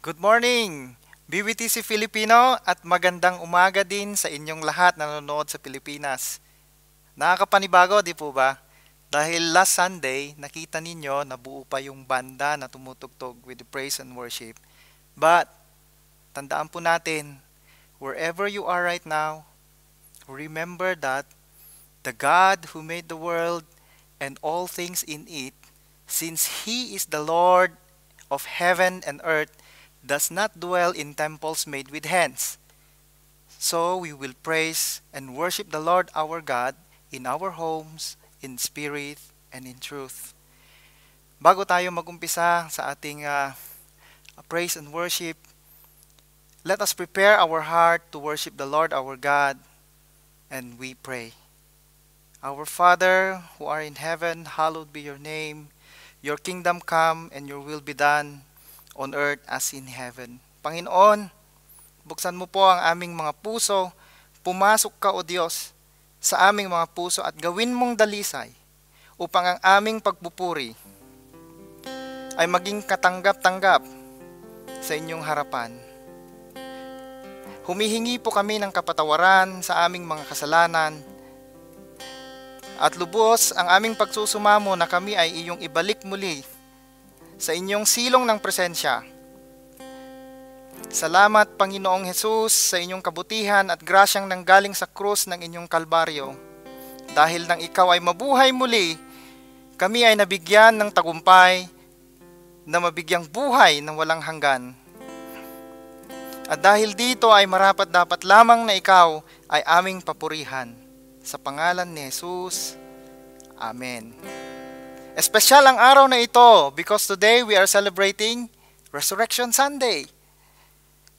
Good morning, BBTC Filipino at magandang umaga din sa inyong lahat na nanonood sa Pilipinas. Nakakapanibago, di po ba? Dahil last Sunday, nakita ninyo na buo pa yung banda na tumutugtog with praise and worship. But, tandaan po natin, wherever you are right now, remember that the God who made the world and all things in it, since He is the Lord of heaven and earth, does not dwell in temples made with hands. So we will praise and worship the Lord our God in our homes, in spirit, and in truth. Bago tayo magumpisa sa ating uh, praise and worship, let us prepare our heart to worship the Lord our God, and we pray. Our Father, who are in heaven, hallowed be your name. Your kingdom come, and your will be done on earth as in heaven. Panginoon, buksan mo po ang aming mga puso, pumasok ka o Diyos sa aming mga puso at gawin mong dalisay upang ang aming pagpupuri ay maging katanggap-tanggap sa inyong harapan. Humihingi po kami ng kapatawaran sa aming mga kasalanan at lubos ang aming pagsusumamo na kami ay iyong ibalik muli sa inyong silong ng presensya. Salamat Panginoong Hesus sa inyong kabutihan at grasyang nanggaling sa krus ng inyong kalbaryo. Dahil nang ikaw ay mabuhay muli, kami ay nabigyan ng tagumpay na mabigyang buhay ng walang hanggan. At dahil dito ay marapat dapat lamang na ikaw ay aming papurihan. Sa pangalan ni Jesus, Amen. Espesyal ang araw na ito because today we are celebrating Resurrection Sunday.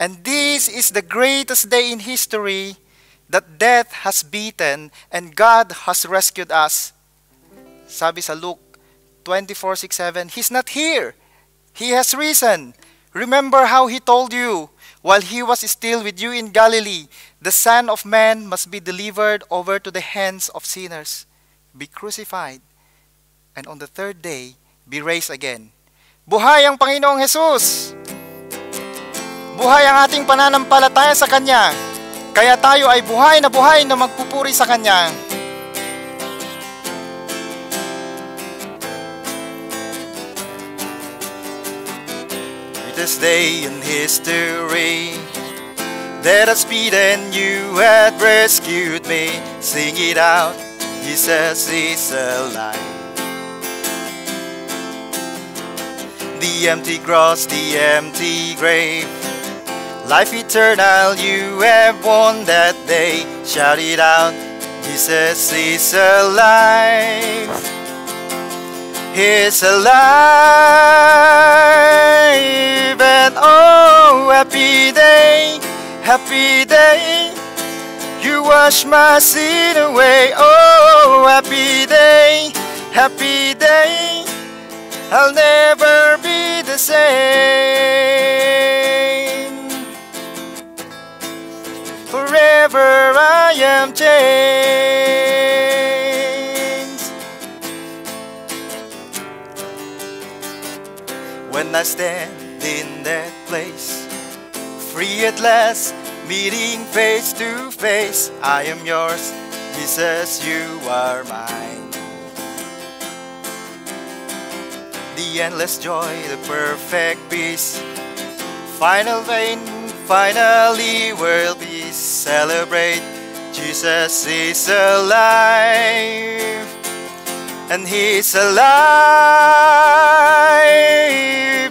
And this is the greatest day in history that death has beaten and God has rescued us. Sabi sa Luke 24:6-7, He's not here. He has risen. Remember how He told you while He was still with you in Galilee, the Son of Man must be delivered over to the hands of sinners, be crucified, and on the third day, be raised again. Buhay ang Panginoong Hesus! Buhay ang ating pananampalataya sa Kanya. Kaya tayo ay buhay na buhay na magpupuri sa Kanya. This day in history that has beaten you had rescued me. Sing it out, Jesus is alive. The empty cross, the empty grave. Life eternal, you have won that day. Shout it out, Jesus is alive. He's alive, and oh, happy day, happy day. You wash my sin away, oh, happy day, happy day. I'll never be the same. Forever I am changed. When I stand in that place, free at last, meeting face to face, I am yours, Jesus, you are mine. The endless joy, the perfect peace. Final vain, finally will be celebrate. Jesus is alive, and He's alive.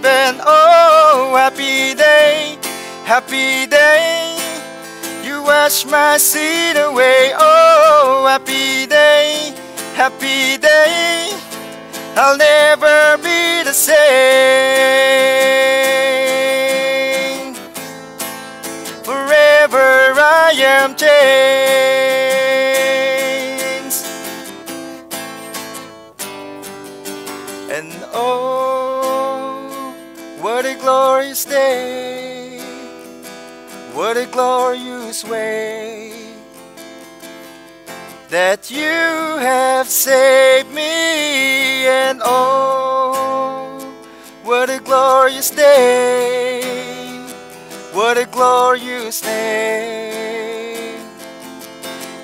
And oh, happy day, happy day. You wash my sin away. Oh, happy day, happy day. I'll never be the same. Forever I am changed. And oh, what a glorious day. What a glorious way that you have saved me and oh what a glorious day What a glorious day!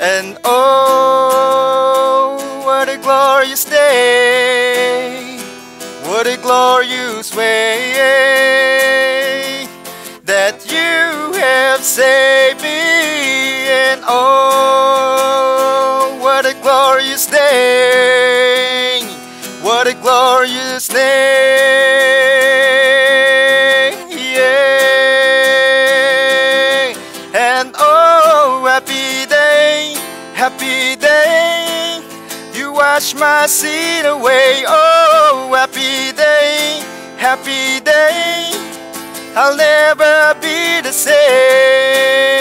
And oh, what a glorious day. What a glorious way that you have saved me. And oh, what a glorious day. What a glorious day. Yeah. And oh, happy day, happy day. You wash my sin away. Oh, happy day, happy day. I'll never be the same.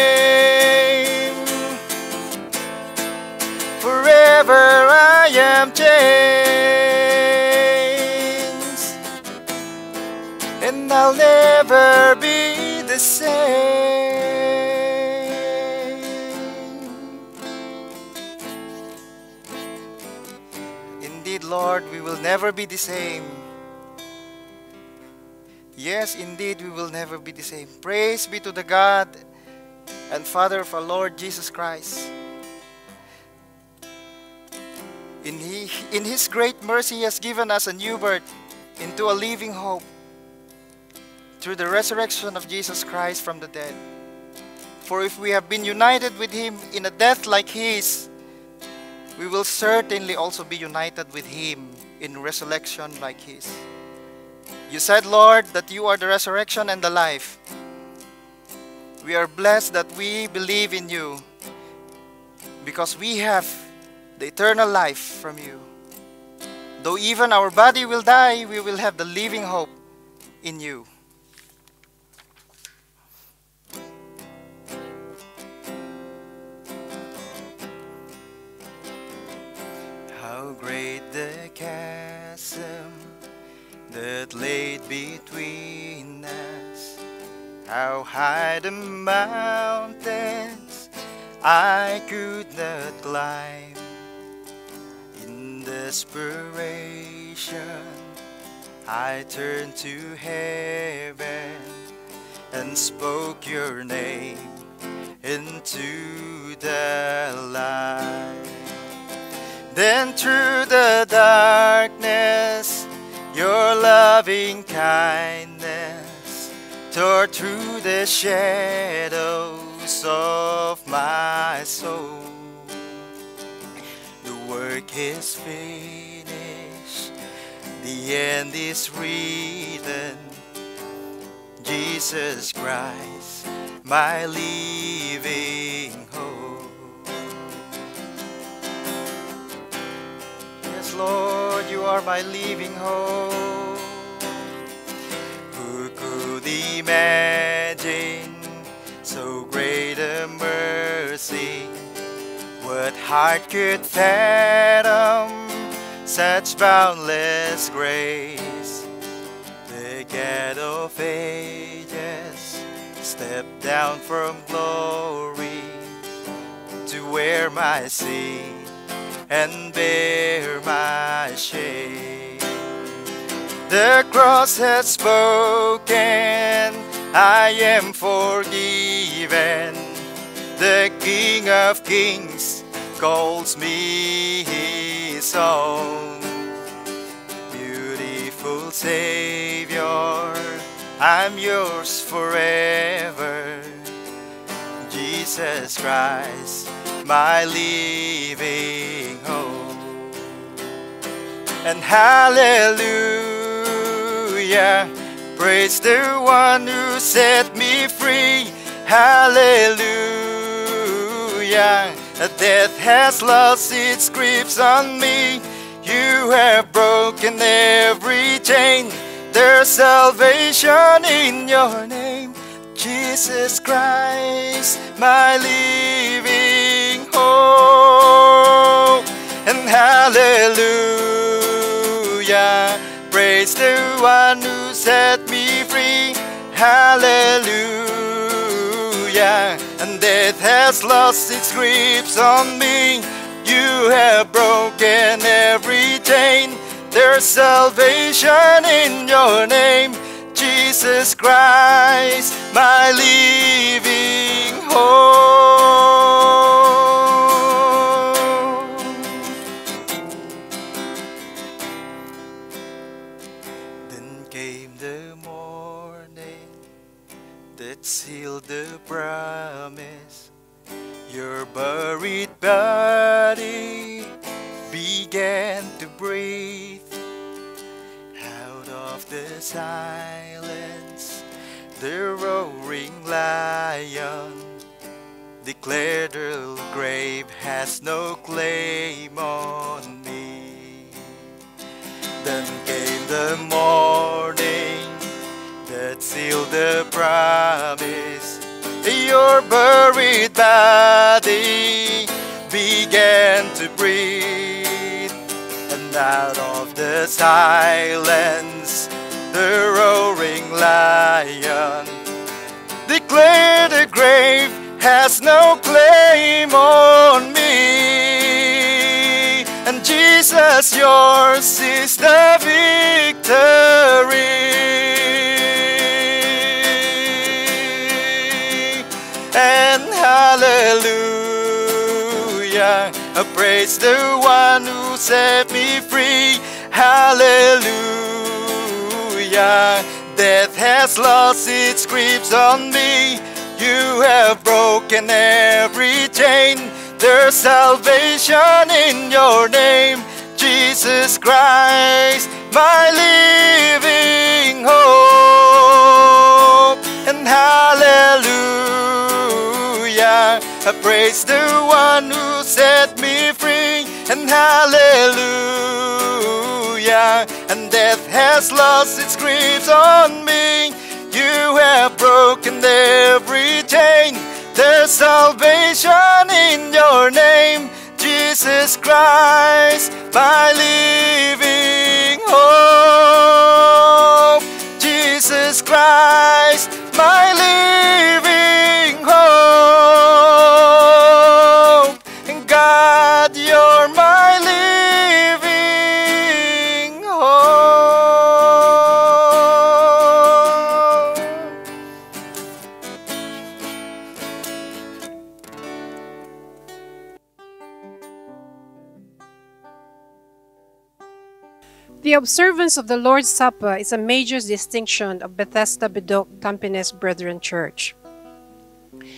Forever I am changed, and I'll never be the same. Indeed, Lord, we will never be the same. Yes, indeed, we will never be the same. Praise be to the God and Father of our Lord Jesus Christ. In, he, in His great mercy, He has given us a new birth into a living hope through the resurrection of Jesus Christ from the dead. For if we have been united with Him in a death like His, we will certainly also be united with Him in resurrection like His. You said, Lord, that you are the resurrection and the life. We are blessed that we believe in you because we have the eternal life from you. Though even our body will die, we will have the living hope in you. How great the chasm that laid between us. How high the mountains I could not climb. Desperation, I turned to heaven and spoke your name into the light. Then through the darkness, your loving kindness tore through the shadows of my soul. Work is finished, the end is written. Jesus Christ, my living hope. Yes, Lord, you are my living hope. Who could imagine so great a mercy? What heart could fathom such boundless grace? The God of ages stepped down from glory to wear my sin and bear my shame. The cross has spoken, I am forgiven. The King of Kings calls me his own. Beautiful Savior, I'm yours forever. Jesus Christ, my living hope. And hallelujah, praise the one who set me free. Hallelujah, death has lost its grips on me. You have broken every chain. There's salvation in your name. Jesus Christ, my living hope. And hallelujah, praise the one who set me free. Hallelujah, and death has lost its grips on me. You have broken every chain. There's salvation in your name. Jesus Christ, my living hope. Buried body began to breathe out of the silence. The roaring lion declared the grave has no claim on me. Then came the morning that sealed the promise. Your buried body began to breathe, and out of the silence, the roaring lion declared the grave has no claim on me. And Jesus, yours is the I praise the one who set me free. Hallelujah, death has lost its grips on me. You have broken every chain. There's salvation in your name, Jesus Christ, my living hope. And hallelujah, I praise the one who set me free. And hallelujah, and death has lost its grips on me. You have broken every chain. There's salvation in your name, Jesus Christ, my living hope. Jesus Christ, The observance of the Lord's Supper is a major distinction of Bethesda Bedok Tampines Brethren Church.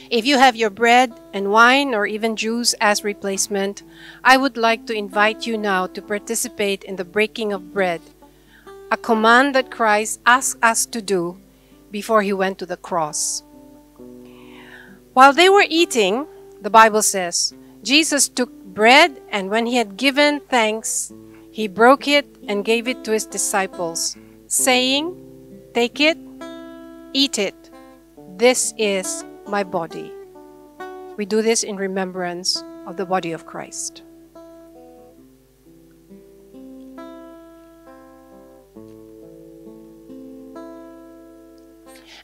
If you have your bread and wine or even juice as replacement, I would like to invite you now to participate in the breaking of bread, a command that Christ asked us to do before he went to the cross. While they were eating, the Bible says, Jesus took bread and when he had given thanks, he broke it and gave it to his disciples, saying, Take it, eat it. This is my body. We do this in remembrance of the body of Christ.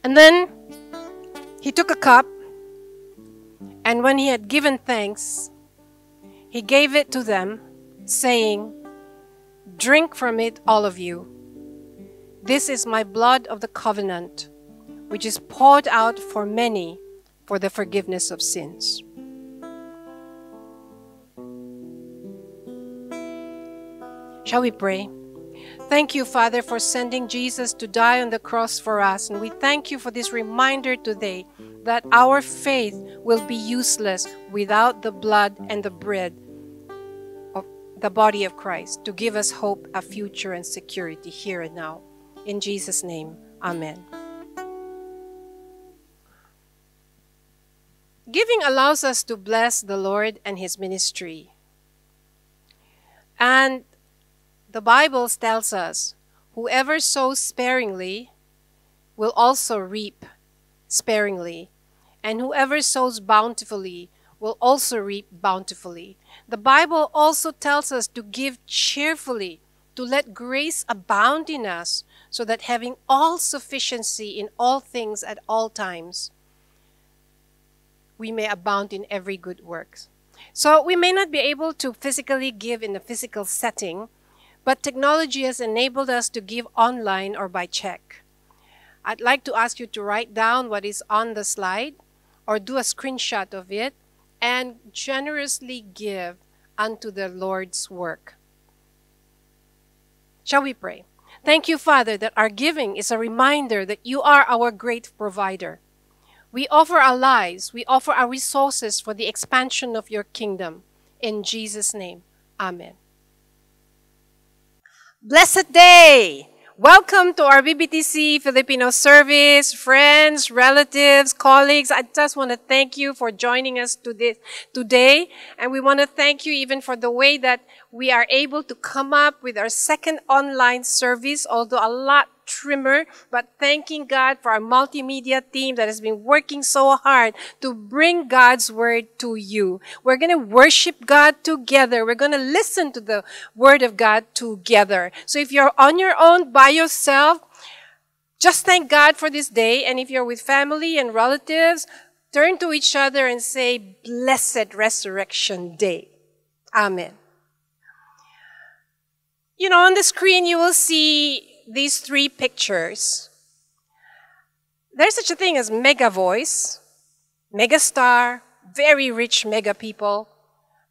And then he took a cup, and when he had given thanks, he gave it to them, saying, Drink from it, all of you. This is my blood of the covenant, which is poured out for many for the forgiveness of sins. Shall we pray? Thank you, Father, for sending Jesus to die on the cross for us. And we thank you for this reminder today that our faith will be useless without the blood and the bread the body of Christ to give us hope, a future, and security here and now. In Jesus' name, Amen. Giving allows us to bless the Lord and His ministry. And the Bible tells us whoever sows sparingly will also reap sparingly, and whoever sows bountifully will also reap bountifully. The Bible also tells us to give cheerfully, to let grace abound in us, so that having all sufficiency in all things at all times, we may abound in every good work. So we may not be able to physically give in a physical setting, but technology has enabled us to give online or by check. I'd like to ask you to write down what is on the slide or do a screenshot of it and generously give unto the Lord's work. Shall we pray? Thank you, Father, that our giving is a reminder that you are our great provider. We offer our lives, we offer our resources for the expansion of your kingdom. In Jesus' name, Amen. Blessed day! Welcome to our BBTC Filipino service, friends, relatives, colleagues. I just want to thank you for joining us today. And we want to thank you even for the way that we are able to come up with our second online service, although a lot trimmer, but thanking God for our multimedia team that has been working so hard to bring God's word to you. We're going to worship God together. We're going to listen to the word of God together. So if you're on your own by yourself, just thank God for this day. And if you're with family and relatives, turn to each other and say, Blessed Resurrection Day. Amen. You know, on the screen, you will see these three pictures, there's such a thing as mega voice, mega star, very rich mega people,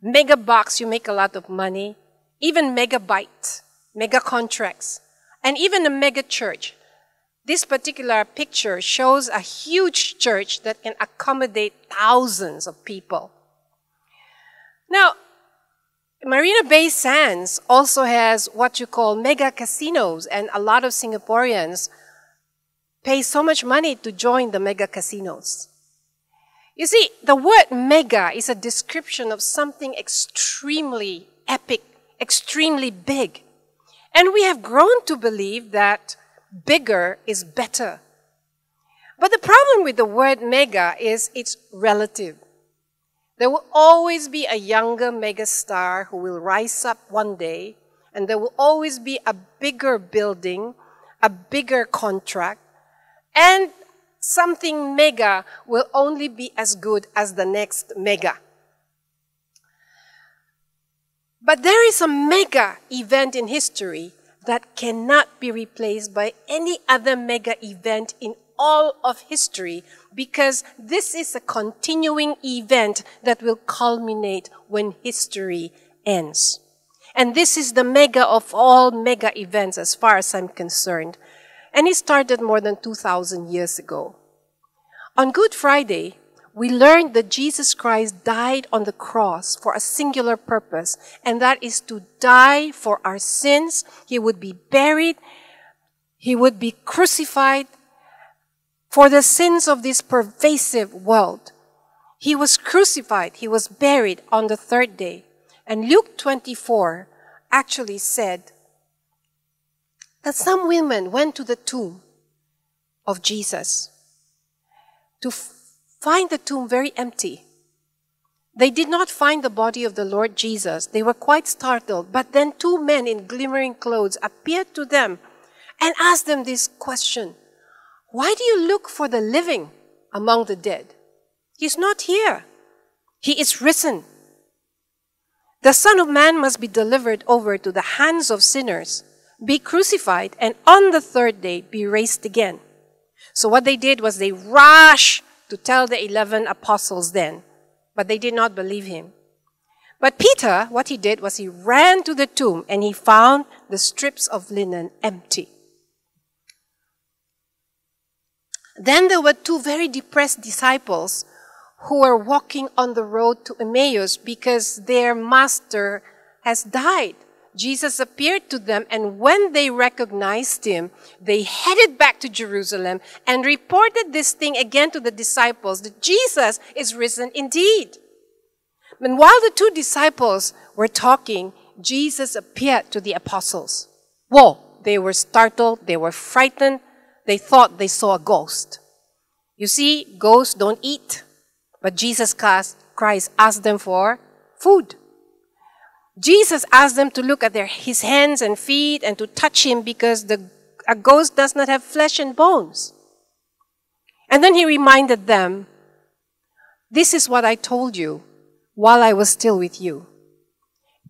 mega box, you make a lot of money, even megabyte, mega contracts, and even a mega church. This particular picture shows a huge church that can accommodate thousands of people. Now, Marina Bay Sands also has what you call mega casinos, and a lot of Singaporeans pay so much money to join the mega casinos. You see, the word mega is a description of something extremely epic, extremely big. And we have grown to believe that bigger is better. But the problem with the word mega is it's relative. There will always be a younger megastar who will rise up one day, and there will always be a bigger building, a bigger contract, and something mega will only be as good as the next mega. But there is a mega event in history that cannot be replaced by any other mega event in all of history because this is a continuing event that will culminate when history ends. And this is the mega of all mega events as far as I'm concerned. And it started more than 2,000 years ago. On Good Friday, we learned that Jesus Christ died on the cross for a singular purpose, and that is to die for our sins. He would be buried, he would be crucified, for the sins of this pervasive world. He was crucified, he was buried on the third day. And Luke 24 actually said that some women went to the tomb of Jesus to find the tomb very empty. They did not find the body of the Lord Jesus. They were quite startled. But then two men in glimmering clothes appeared to them and asked them this question why do you look for the living among the dead? He's not here. He is risen. The Son of Man must be delivered over to the hands of sinners, be crucified, and on the third day be raised again. So what they did was they rushed to tell the 11 apostles then, but they did not believe him. But Peter, what he did was he ran to the tomb and he found the strips of linen empty. Then there were two very depressed disciples who were walking on the road to Emmaus because their master has died. Jesus appeared to them, and when they recognized him, they headed back to Jerusalem and reported this thing again to the disciples that Jesus is risen indeed. And while the two disciples were talking, Jesus appeared to the apostles. Whoa! They were startled, they were frightened, they thought they saw a ghost. You see, ghosts don't eat, but Jesus Christ asked them for food. Jesus asked them to look at their, his hands and feet and to touch him because the, a ghost does not have flesh and bones. And then he reminded them, This is what I told you while I was still with you.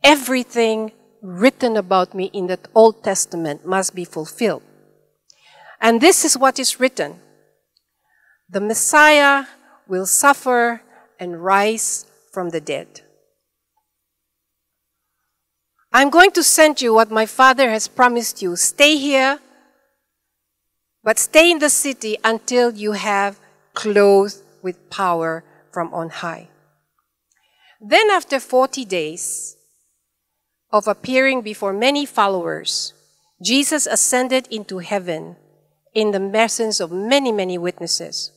Everything written about me in the Old Testament must be fulfilled. And this is what is written The Messiah will suffer and rise from the dead. I'm going to send you what my father has promised you. Stay here, but stay in the city until you have clothed with power from on high. Then, after 40 days of appearing before many followers, Jesus ascended into heaven in the presence of many, many witnesses.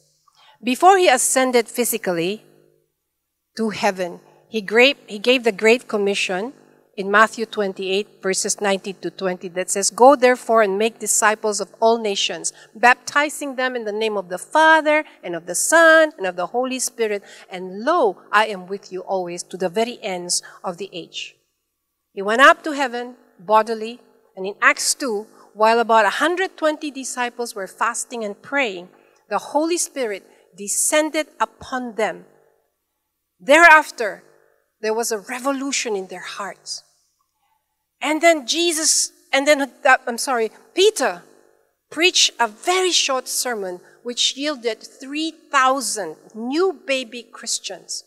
Before he ascended physically to heaven, he gave, he gave the Great Commission in Matthew 28, verses 19 to 20, that says, Go therefore and make disciples of all nations, baptizing them in the name of the Father, and of the Son, and of the Holy Spirit. And lo, I am with you always to the very ends of the age. He went up to heaven bodily, and in Acts 2, while about 120 disciples were fasting and praying, the Holy Spirit descended upon them. Thereafter, there was a revolution in their hearts. And then Jesus, and then, uh, I'm sorry, Peter preached a very short sermon which yielded 3,000 new baby Christians.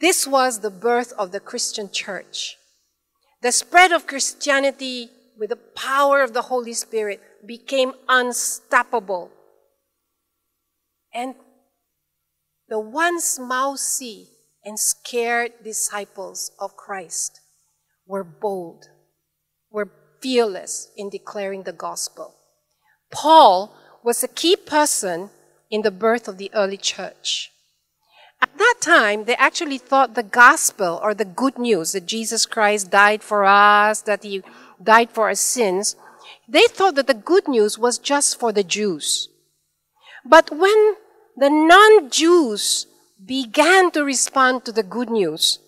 This was the birth of the Christian church. The spread of Christianity with the power of the Holy Spirit became unstoppable. And the once mousy and scared disciples of Christ were bold, were fearless in declaring the gospel. Paul was a key person in the birth of the early church. At that time, they actually thought the gospel or the good news that Jesus Christ died for us, that he died for our sins, they thought that the good news was just for the Jews. But when the non Jews began to respond to the good news,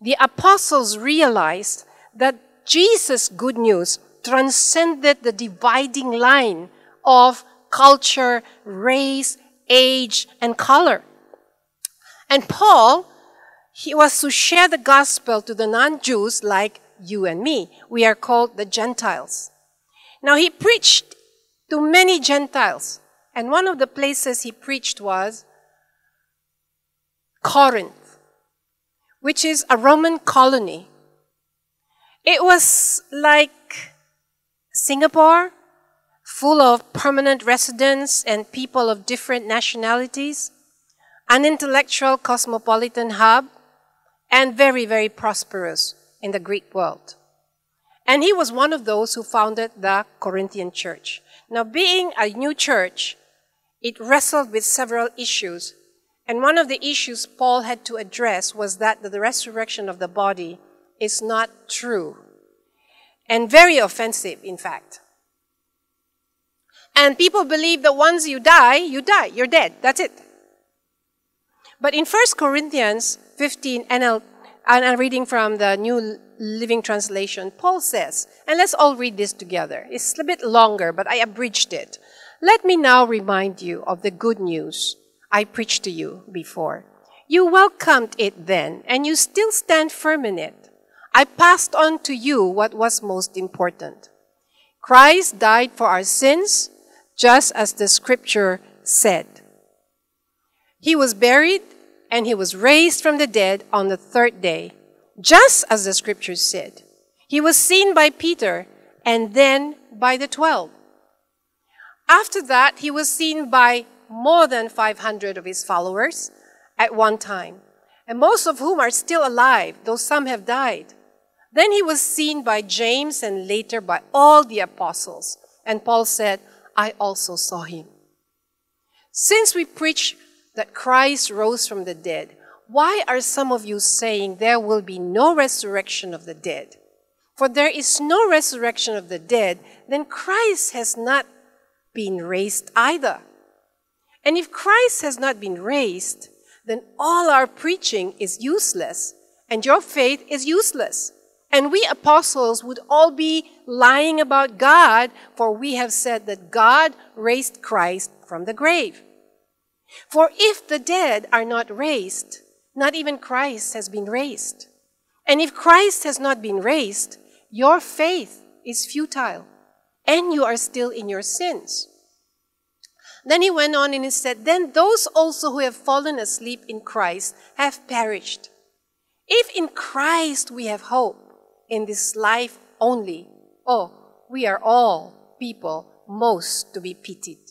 the apostles realized that Jesus' good news transcended the dividing line of culture, race, age, and color. And Paul, he was to share the gospel to the non Jews like you and me. We are called the Gentiles. Now, he preached to many Gentiles. And one of the places he preached was Corinth, which is a Roman colony. It was like Singapore, full of permanent residents and people of different nationalities, an intellectual cosmopolitan hub, and very, very prosperous in the Greek world. And he was one of those who founded the Corinthian church. Now, being a new church, it wrestled with several issues and one of the issues Paul had to address was that the resurrection of the body is not true and very offensive, in fact. And people believe that once you die, you die, you're dead, that's it. But in 1 Corinthians 15, NL, and I'm reading from the New Living Translation, Paul says, and let's all read this together. It's a bit longer, but I abridged it. Let me now remind you of the good news I preached to you before. You welcomed it then, and you still stand firm in it. I passed on to you what was most important. Christ died for our sins, just as the scripture said. He was buried, and he was raised from the dead on the third day, just as the scriptures said. He was seen by Peter, and then by the twelve. After that, he was seen by more than 500 of his followers at one time, and most of whom are still alive, though some have died. Then he was seen by James and later by all the apostles. And Paul said, I also saw him. Since we preach that Christ rose from the dead, why are some of you saying there will be no resurrection of the dead? For there is no resurrection of the dead, then Christ has not been raised either. And if Christ has not been raised, then all our preaching is useless, and your faith is useless. And we apostles would all be lying about God, for we have said that God raised Christ from the grave. For if the dead are not raised, not even Christ has been raised. And if Christ has not been raised, your faith is futile, and you are still in your sins. Then he went on and he said, Then those also who have fallen asleep in Christ have perished. If in Christ we have hope in this life only, oh, we are all people most to be pitied.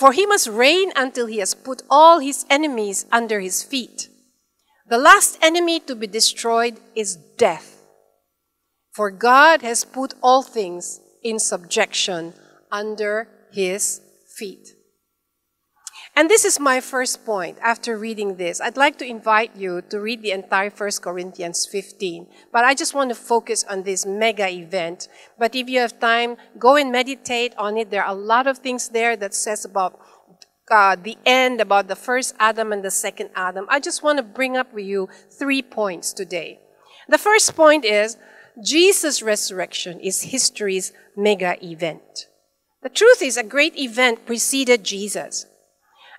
For he must reign until he has put all his enemies under his feet. The last enemy to be destroyed is death. For God has put all things in subjection under his feet. And this is my first point after reading this. I'd like to invite you to read the entire 1 Corinthians 15, but I just want to focus on this mega event. But if you have time, go and meditate on it. There are a lot of things there that says about uh, the end, about the first Adam and the second Adam. I just want to bring up with you three points today. The first point is Jesus' resurrection is history's mega event. The truth is, a great event preceded Jesus.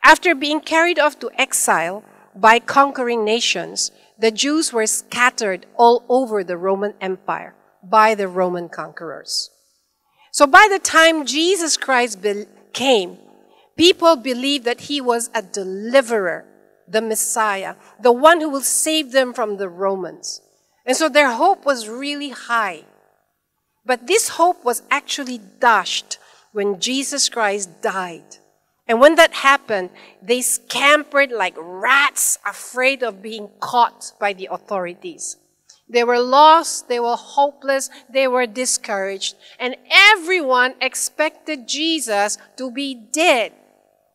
After being carried off to exile by conquering nations, the Jews were scattered all over the Roman Empire by the Roman conquerors. So by the time Jesus Christ came, people believed that he was a deliverer, the Messiah, the one who will save them from the Romans. And so their hope was really high. But this hope was actually dashed when Jesus Christ died. And when that happened, they scampered like rats, afraid of being caught by the authorities. They were lost, they were hopeless, they were discouraged, and everyone expected Jesus to be dead.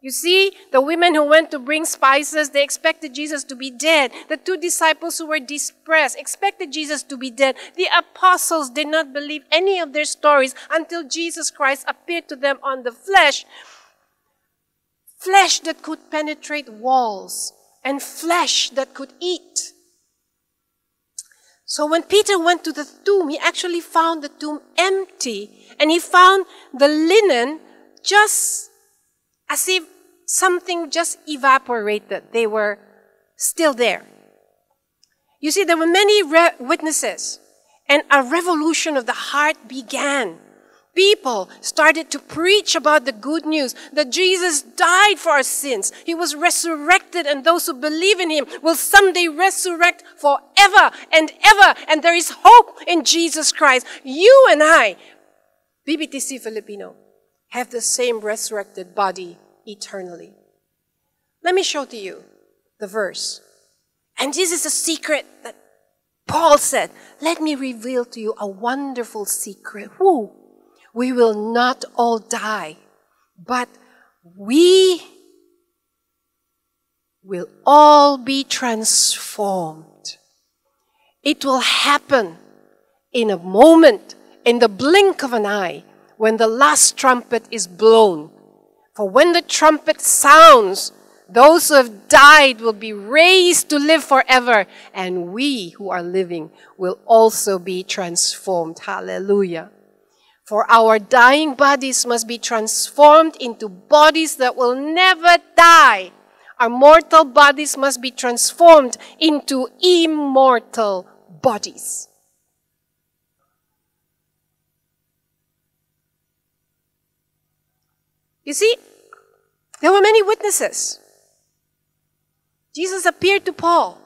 You see, the women who went to bring spices, they expected Jesus to be dead. The two disciples who were depressed expected Jesus to be dead. The apostles did not believe any of their stories until Jesus Christ appeared to them on the flesh. Flesh that could penetrate walls and flesh that could eat. So when Peter went to the tomb, he actually found the tomb empty and he found the linen just as if something just evaporated. They were still there. You see, there were many witnesses, and a revolution of the heart began. People started to preach about the good news that Jesus died for our sins. He was resurrected, and those who believe in him will someday resurrect forever and ever. And there is hope in Jesus Christ. You and I, BBTC Filipino, have the same resurrected body eternally. Let me show to you the verse. And this is a secret that Paul said, Let me reveal to you a wonderful secret. Who? We will not all die, but we will all be transformed. It will happen in a moment, in the blink of an eye, when the last trumpet is blown. For when the trumpet sounds, those who have died will be raised to live forever, and we who are living will also be transformed. Hallelujah. For our dying bodies must be transformed into bodies that will never die. Our mortal bodies must be transformed into immortal bodies. You see, there were many witnesses. Jesus appeared to Paul.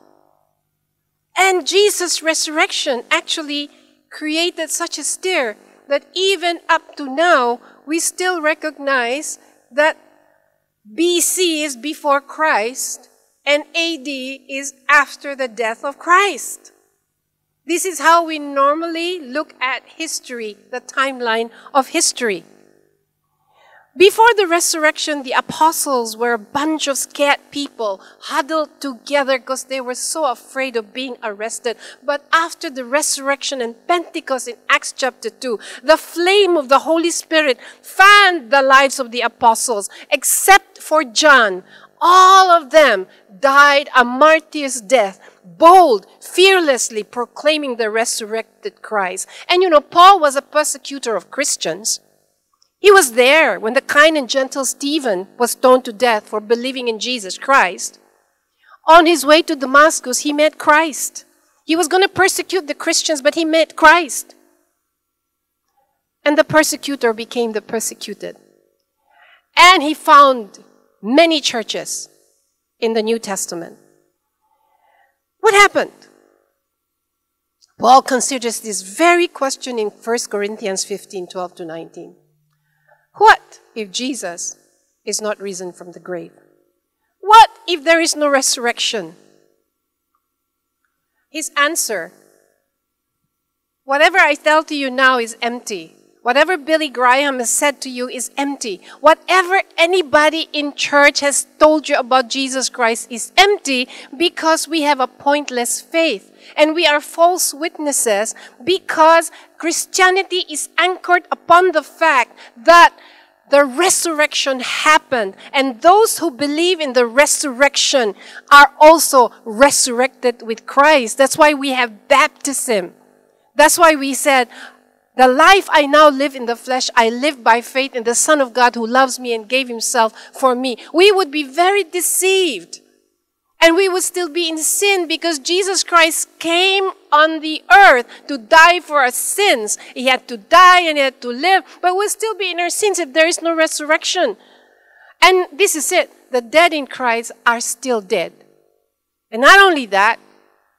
And Jesus' resurrection actually created such a stir that even up to now, we still recognize that BC is before Christ and AD is after the death of Christ. This is how we normally look at history, the timeline of history. Before the resurrection, the apostles were a bunch of scared people huddled together because they were so afraid of being arrested. But after the resurrection and Pentecost in Acts chapter 2, the flame of the Holy Spirit fanned the lives of the apostles, except for John. All of them died a martyr's death, bold, fearlessly proclaiming the resurrected Christ. And you know, Paul was a persecutor of Christians. He was there when the kind and gentle Stephen was stoned to death for believing in Jesus Christ. On his way to Damascus, he met Christ. He was going to persecute the Christians, but he met Christ. and the persecutor became the persecuted. And he found many churches in the New Testament. What happened? Paul considers this very question in 1 Corinthians 15 12 to 19. What if Jesus is not risen from the grave? What if there is no resurrection? His answer Whatever I tell to you now is empty. Whatever Billy Graham has said to you is empty. Whatever anybody in church has told you about Jesus Christ is empty because we have a pointless faith. And we are false witnesses because Christianity is anchored upon the fact that the resurrection happened. And those who believe in the resurrection are also resurrected with Christ. That's why we have baptism. That's why we said, the life I now live in the flesh, I live by faith in the Son of God who loves me and gave himself for me. We would be very deceived. And we would still be in sin because Jesus Christ came on the earth to die for our sins. He had to die and he had to live, but we'll still be in our sins if there is no resurrection. And this is it. The dead in Christ are still dead. And not only that,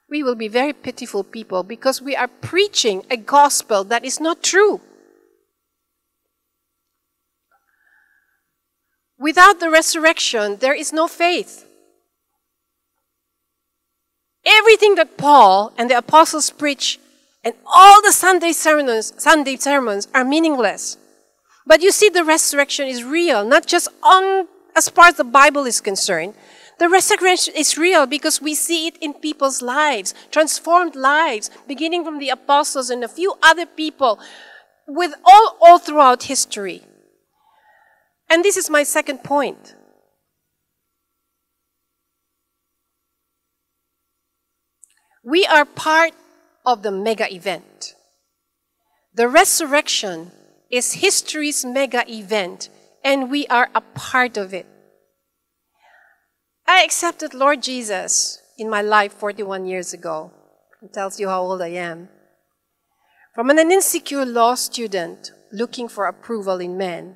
we will be very pitiful people because we are preaching a gospel that is not true. Without the resurrection, there is no faith. Everything that Paul and the apostles preach and all the Sunday sermons, Sunday sermons are meaningless. But you see, the resurrection is real, not just on as far as the Bible is concerned, the resurrection is real because we see it in people's lives, transformed lives, beginning from the apostles and a few other people with all, all throughout history. And this is my second point. We are part of the mega event. The resurrection is history's mega event, and we are a part of it. I accepted Lord Jesus in my life 41 years ago. It tells you how old I am. From an insecure law student looking for approval in men,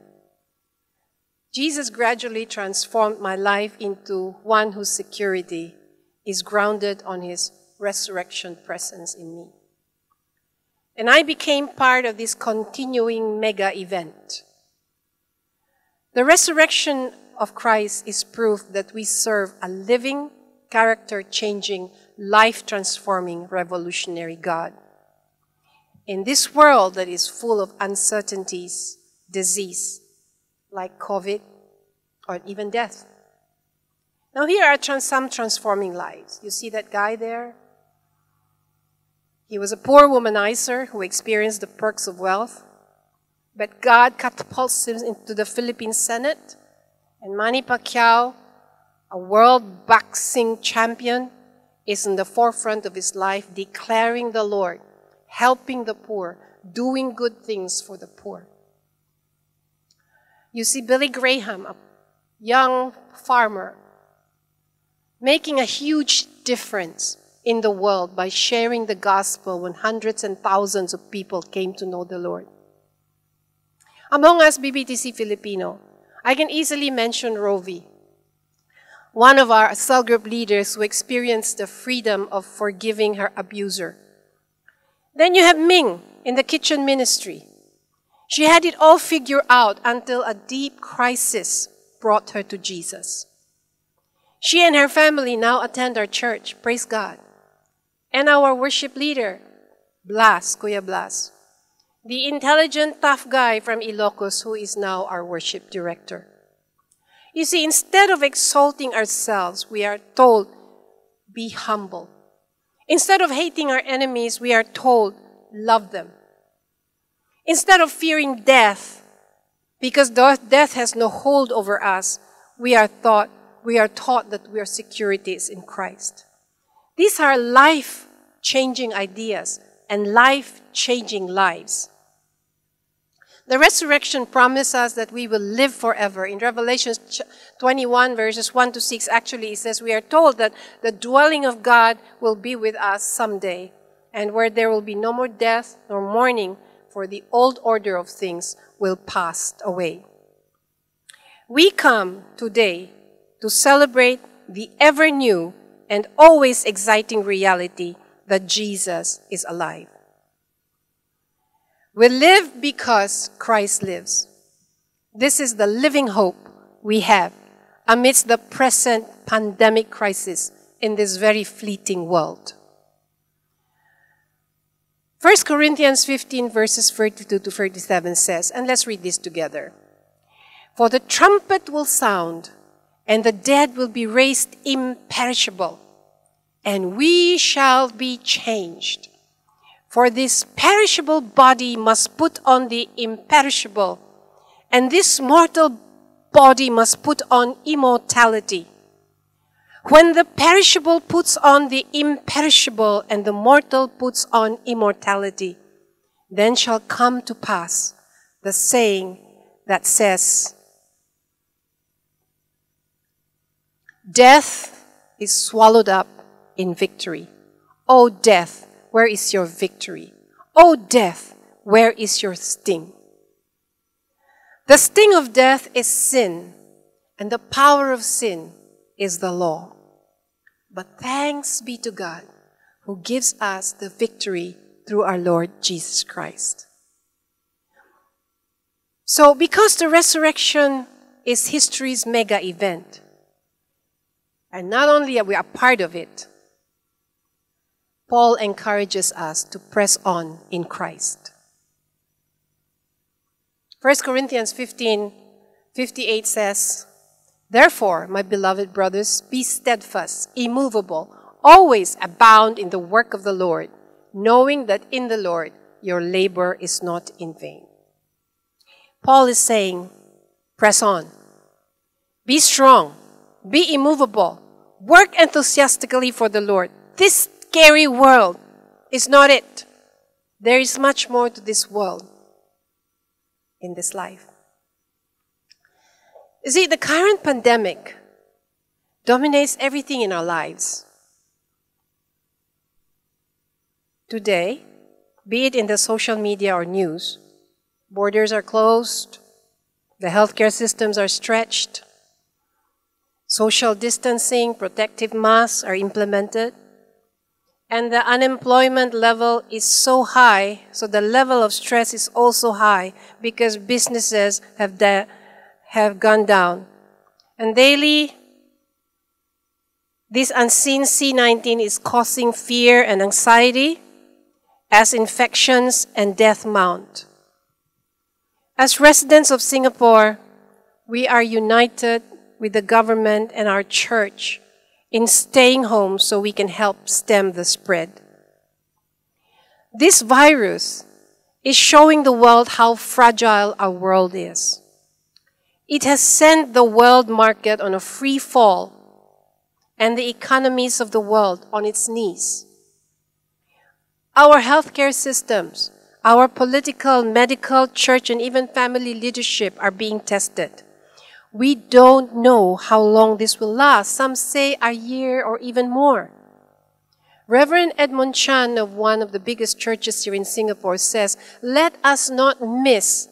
Jesus gradually transformed my life into one whose security is grounded on his resurrection presence in me. And I became part of this continuing mega event. The resurrection of Christ is proof that we serve a living, character changing, life transforming, revolutionary God. In this world that is full of uncertainties, disease, like COVID, or even death. Now, here are trans- some transforming lives. You see that guy there? He was a poor womanizer who experienced the perks of wealth, but God catapults him into the Philippine Senate and Manny Pacquiao, a world boxing champion, is in the forefront of his life declaring the Lord, helping the poor, doing good things for the poor. You see Billy Graham, a young farmer, making a huge difference in the world by sharing the gospel when hundreds and thousands of people came to know the Lord. Among us, BBTC Filipino, I can easily mention Rovi, one of our cell group leaders who experienced the freedom of forgiving her abuser. Then you have Ming in the kitchen ministry. She had it all figured out until a deep crisis brought her to Jesus. She and her family now attend our church, praise God. And our worship leader, Blas, Kuya Blas, the intelligent, tough guy from Ilocos who is now our worship director. You see, instead of exalting ourselves, we are told, be humble. Instead of hating our enemies, we are told, love them. Instead of fearing death, because death has no hold over us, we are taught, we are taught that we are securities in Christ. These are life changing ideas and life changing lives. The resurrection promises us that we will live forever. In Revelation 21, verses 1 to 6, actually, it says, We are told that the dwelling of God will be with us someday, and where there will be no more death nor mourning, for the old order of things will pass away. We come today to celebrate the ever new and always exciting reality that Jesus is alive. We live because Christ lives. This is the living hope we have amidst the present pandemic crisis in this very fleeting world. 1 Corinthians 15, verses 32 to 37 says, and let's read this together. For the trumpet will sound, and the dead will be raised imperishable, and we shall be changed. For this perishable body must put on the imperishable, and this mortal body must put on immortality. When the perishable puts on the imperishable and the mortal puts on immortality, then shall come to pass the saying that says, Death is swallowed up in victory. O death, where is your victory? O death, where is your sting? The sting of death is sin, and the power of sin is the law. But thanks be to God who gives us the victory through our Lord Jesus Christ. So, because the resurrection is history's mega event, and not only are we a part of it, Paul encourages us to press on in Christ. 1 Corinthians 15 58 says, Therefore, my beloved brothers, be steadfast, immovable, always abound in the work of the Lord, knowing that in the Lord your labor is not in vain. Paul is saying, press on. Be strong. Be immovable. Work enthusiastically for the Lord. This scary world is not it. There is much more to this world in this life. You see, the current pandemic dominates everything in our lives. Today, be it in the social media or news, borders are closed, the healthcare systems are stretched, social distancing, protective masks are implemented, and the unemployment level is so high, so the level of stress is also high because businesses have have gone down. And daily, this unseen C19 is causing fear and anxiety as infections and death mount. As residents of Singapore, we are united with the government and our church in staying home so we can help stem the spread. This virus is showing the world how fragile our world is. It has sent the world market on a free fall and the economies of the world on its knees. Our healthcare systems, our political, medical, church, and even family leadership are being tested. We don't know how long this will last. Some say a year or even more. Reverend Edmund Chan of one of the biggest churches here in Singapore says, let us not miss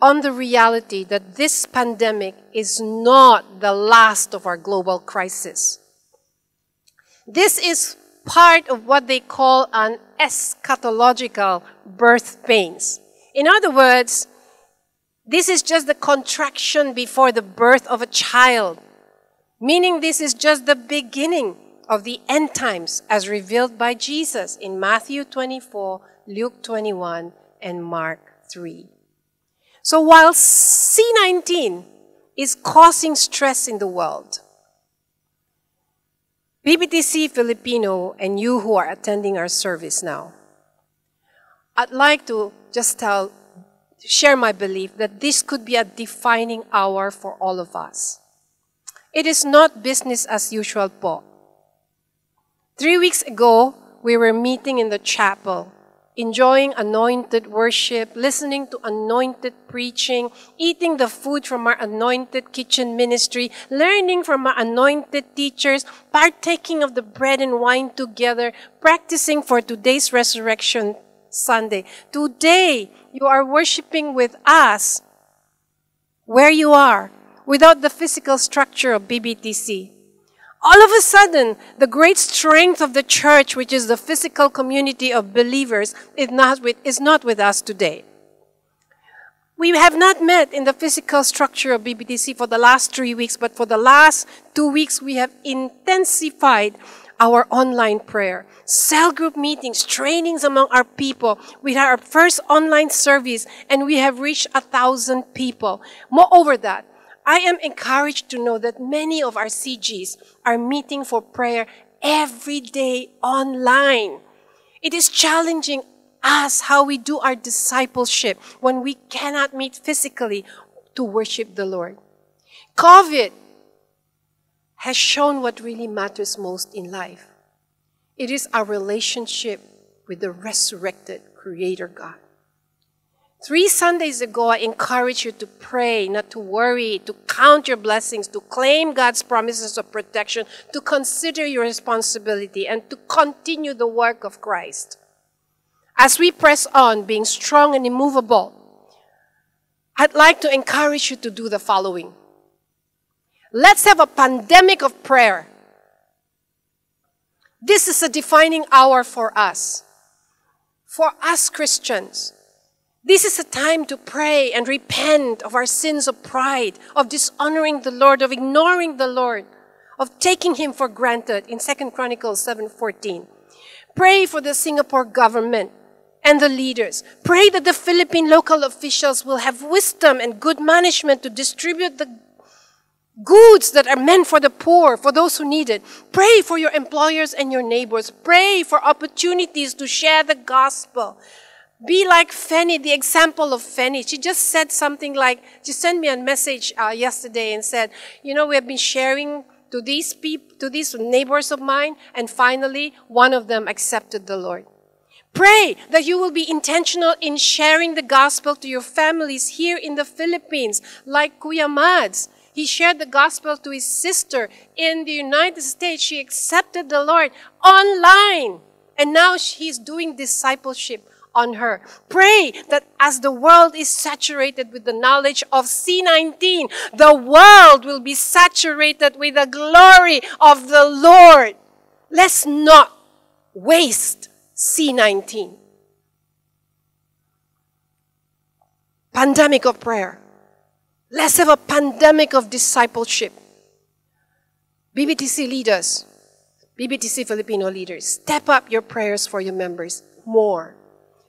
on the reality that this pandemic is not the last of our global crisis. This is part of what they call an eschatological birth pains. In other words, this is just the contraction before the birth of a child, meaning this is just the beginning of the end times as revealed by Jesus in Matthew 24, Luke 21, and Mark 3. So while C19 is causing stress in the world, BBTC Filipino and you who are attending our service now, I'd like to just tell, share my belief that this could be a defining hour for all of us. It is not business as usual po. Three weeks ago, we were meeting in the chapel enjoying anointed worship, listening to anointed preaching, eating the food from our anointed kitchen ministry, learning from our anointed teachers, partaking of the bread and wine together, practicing for today's resurrection Sunday. Today, you are worshiping with us where you are without the physical structure of BBTC. All of a sudden, the great strength of the church, which is the physical community of believers, is not with, is not with us today. We have not met in the physical structure of BBTC for the last three weeks, but for the last two weeks, we have intensified our online prayer, cell group meetings, trainings among our people. We had our first online service, and we have reached a thousand people. Moreover, that I am encouraged to know that many of our CGs are meeting for prayer every day online. It is challenging us how we do our discipleship when we cannot meet physically to worship the Lord. COVID has shown what really matters most in life. It is our relationship with the resurrected Creator God. Three Sundays ago, I encouraged you to pray, not to worry, to count your blessings, to claim God's promises of protection, to consider your responsibility, and to continue the work of Christ. As we press on, being strong and immovable, I'd like to encourage you to do the following. Let's have a pandemic of prayer. This is a defining hour for us. For us Christians, this is a time to pray and repent of our sins of pride, of dishonoring the Lord, of ignoring the Lord, of taking him for granted in 2 Chronicles 7:14. Pray for the Singapore government and the leaders. Pray that the Philippine local officials will have wisdom and good management to distribute the goods that are meant for the poor, for those who need it. Pray for your employers and your neighbors. Pray for opportunities to share the gospel. Be like Fanny, the example of Fanny. She just said something like, she sent me a message uh, yesterday and said, you know, we have been sharing to these people, to these neighbors of mine, and finally, one of them accepted the Lord. Pray that you will be intentional in sharing the gospel to your families here in the Philippines, like Kuya Mads. He shared the gospel to his sister in the United States. She accepted the Lord online. And now he's doing discipleship on her. Pray that as the world is saturated with the knowledge of C19, the world will be saturated with the glory of the Lord. Let's not waste C19. Pandemic of prayer. Let's have a pandemic of discipleship. BBTC leaders, BBTC Filipino leaders, step up your prayers for your members more.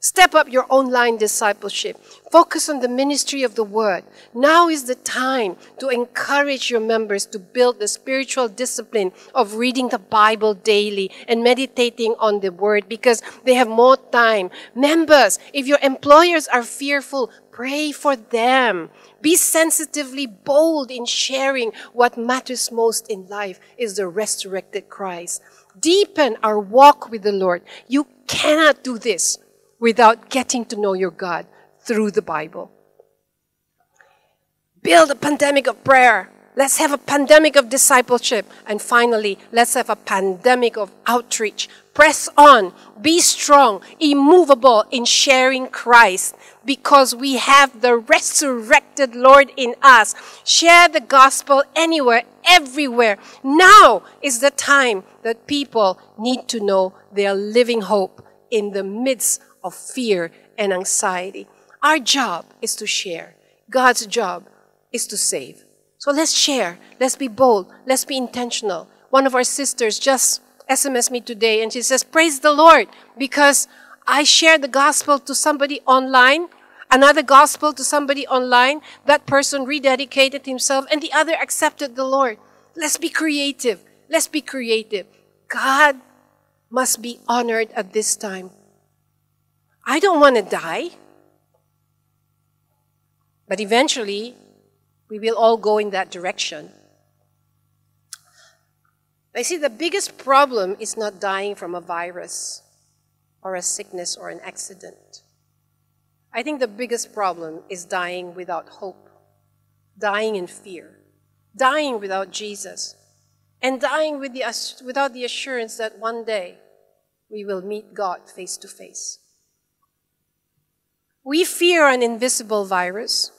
Step up your online discipleship. Focus on the ministry of the word. Now is the time to encourage your members to build the spiritual discipline of reading the Bible daily and meditating on the word because they have more time. Members, if your employers are fearful, pray for them. Be sensitively bold in sharing what matters most in life is the resurrected Christ. Deepen our walk with the Lord. You cannot do this without getting to know your God through the Bible. Build a pandemic of prayer. Let's have a pandemic of discipleship. And finally, let's have a pandemic of outreach. Press on. Be strong, immovable in sharing Christ because we have the resurrected Lord in us. Share the gospel anywhere, everywhere. Now is the time that people need to know their living hope in the midst of fear and anxiety. Our job is to share. God's job is to save. So let's share. Let's be bold. Let's be intentional. One of our sisters just SMS me today and she says, Praise the Lord, because I shared the gospel to somebody online, another gospel to somebody online. That person rededicated himself and the other accepted the Lord. Let's be creative. Let's be creative. God must be honored at this time. I don't want to die. But eventually, we will all go in that direction. I see the biggest problem is not dying from a virus or a sickness or an accident. I think the biggest problem is dying without hope, dying in fear, dying without Jesus, and dying with the, without the assurance that one day we will meet God face to face. We fear an invisible virus.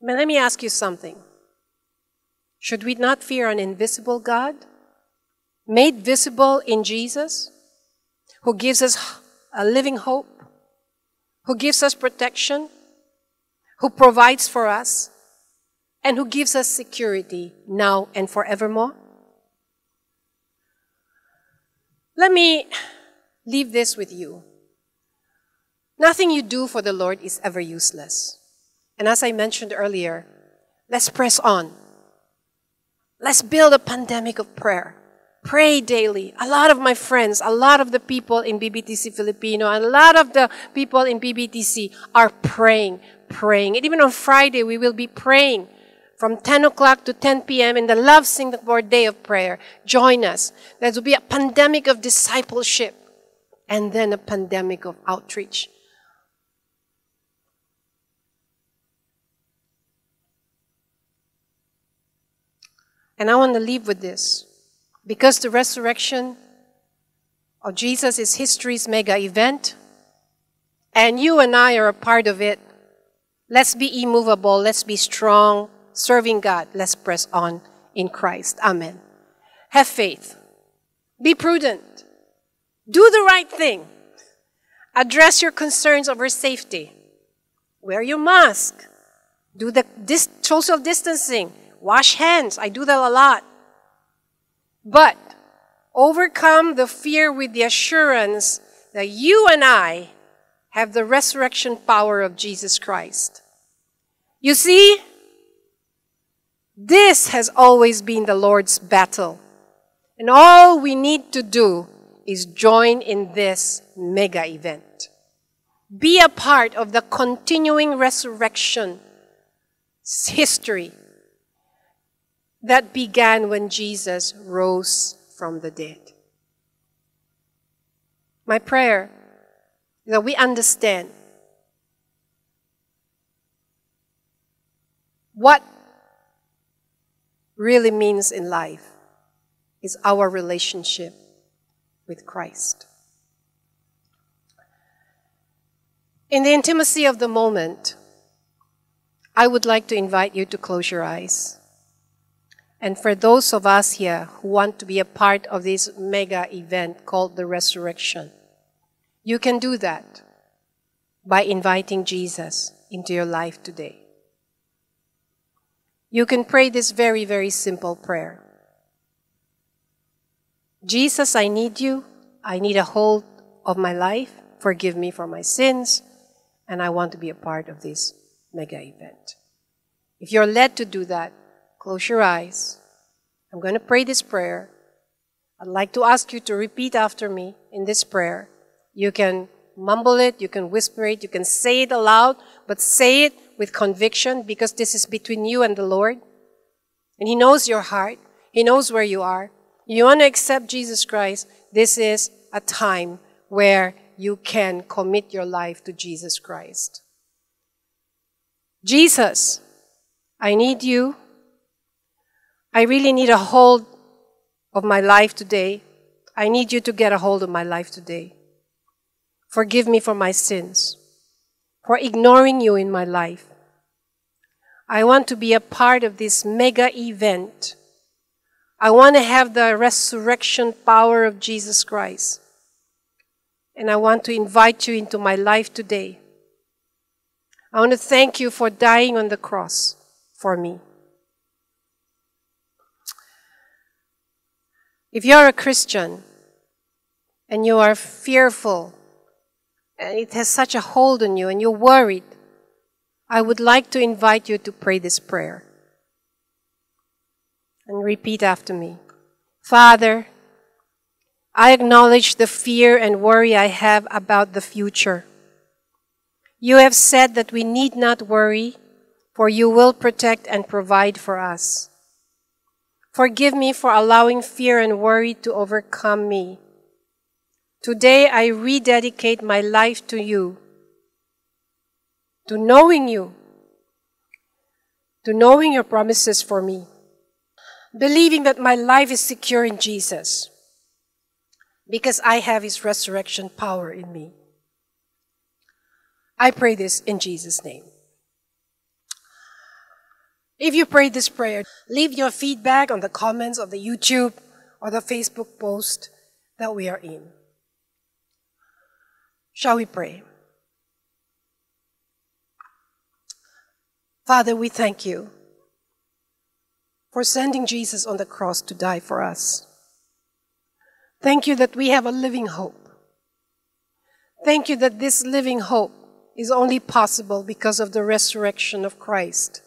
But let me ask you something. Should we not fear an invisible God? Made visible in Jesus, who gives us a living hope, who gives us protection, who provides for us, and who gives us security now and forevermore? Let me leave this with you. Nothing you do for the Lord is ever useless. And as I mentioned earlier, let's press on. Let's build a pandemic of prayer. Pray daily. A lot of my friends, a lot of the people in BBTC Filipino, a lot of the people in BBTC are praying, praying. And even on Friday, we will be praying from 10 o'clock to 10 p.m. in the Love Singapore Day of Prayer. Join us. There will be a pandemic of discipleship and then a pandemic of outreach. And I want to leave with this. Because the resurrection of Jesus is history's mega event, and you and I are a part of it, let's be immovable, let's be strong, serving God, let's press on in Christ. Amen. Have faith. Be prudent. Do the right thing. Address your concerns over safety. Wear your mask. Do the dis- social distancing. Wash hands. I do that a lot. But overcome the fear with the assurance that you and I have the resurrection power of Jesus Christ. You see, this has always been the Lord's battle. And all we need to do is join in this mega event. Be a part of the continuing resurrection history that began when Jesus rose from the dead. My prayer that we understand what really means in life is our relationship with Christ. In the intimacy of the moment, I would like to invite you to close your eyes. And for those of us here who want to be a part of this mega event called the resurrection, you can do that by inviting Jesus into your life today. You can pray this very, very simple prayer Jesus, I need you. I need a hold of my life. Forgive me for my sins. And I want to be a part of this mega event. If you're led to do that, close your eyes. I'm going to pray this prayer. I'd like to ask you to repeat after me in this prayer. You can mumble it, you can whisper it, you can say it aloud, but say it with conviction because this is between you and the Lord. And He knows your heart, He knows where you are. You want to accept Jesus Christ, this is a time where you can commit your life to Jesus Christ. Jesus, I need you. I really need a hold of my life today. I need you to get a hold of my life today. Forgive me for my sins, for ignoring you in my life. I want to be a part of this mega event. I want to have the resurrection power of Jesus Christ. And I want to invite you into my life today. I want to thank you for dying on the cross for me. If you're a Christian and you are fearful and it has such a hold on you and you're worried, I would like to invite you to pray this prayer. And repeat after me Father, I acknowledge the fear and worry I have about the future. You have said that we need not worry, for you will protect and provide for us. Forgive me for allowing fear and worry to overcome me. Today I rededicate my life to you, to knowing you, to knowing your promises for me, believing that my life is secure in Jesus because I have his resurrection power in me. I pray this in Jesus' name. If you prayed this prayer, leave your feedback on the comments of the YouTube or the Facebook post that we are in. Shall we pray? Father, we thank you for sending Jesus on the cross to die for us. Thank you that we have a living hope. Thank you that this living hope is only possible because of the resurrection of Christ,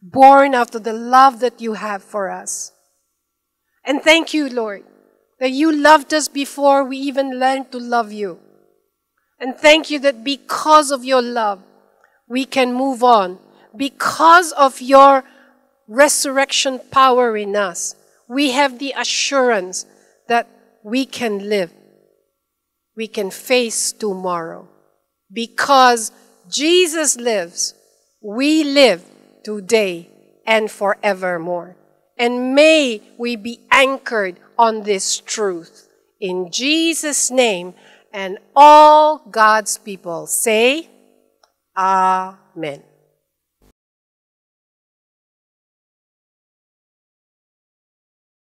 born out of the love that you have for us. And thank you, Lord, that you loved us before we even learned to love you. And thank you that because of your love, we can move on. Because of your resurrection power in us, we have the assurance that we can live. We can face tomorrow. Because Jesus lives, we live today and forevermore. And may we be anchored on this truth. In Jesus' name, and all God's people say, Amen.